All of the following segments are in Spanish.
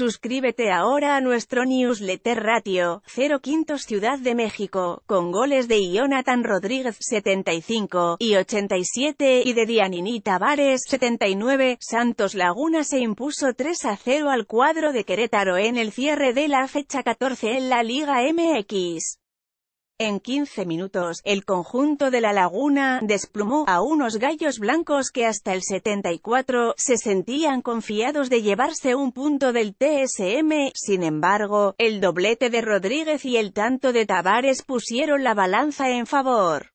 Suscríbete ahora a nuestro newsletter Ratio, 0 Quintos Ciudad de México, con goles de Jonathan Rodríguez 75 y 87 y de Dianini Tavares 79. Santos Laguna se impuso 3 a 0 al cuadro de Querétaro en el cierre de la fecha 14 en la Liga MX. En 15 minutos, el conjunto de la Laguna desplumó a unos gallos blancos que hasta el 74 se sentían confiados de llevarse un punto del TSM. Sin embargo, el doblete de Rodríguez y el tanto de Tavares pusieron la balanza en favor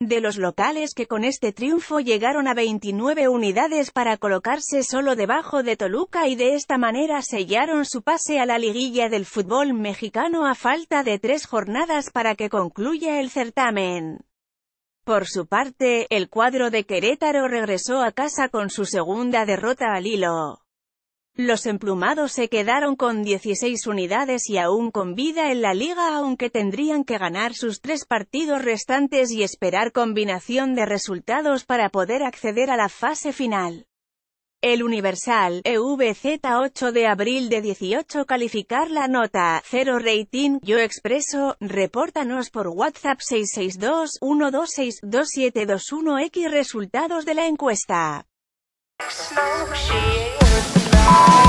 de los locales que con este triunfo llegaron a 29 unidades para colocarse solo debajo de Toluca y de esta manera sellaron su pase a la liguilla del fútbol mexicano a falta de tres jornadas para que concluya el certamen. Por su parte, el cuadro de Querétaro regresó a casa con su segunda derrota al hilo. Los emplumados se quedaron con 16 unidades y aún con vida en la liga aunque tendrían que ganar sus tres partidos restantes y esperar combinación de resultados para poder acceder a la fase final. El Universal, EVZ 8 de abril de 18 calificar la nota, 0 rating, yo expreso, repórtanos por WhatsApp 662-126-2721X resultados de la encuesta. Bye.